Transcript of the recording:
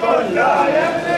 von Leyen